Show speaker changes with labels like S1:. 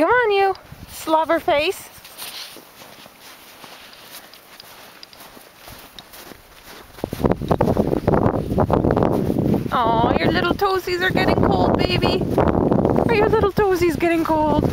S1: Come on, you slobber face. Oh, your little toesies are getting cold, baby. Are your little toesies getting cold?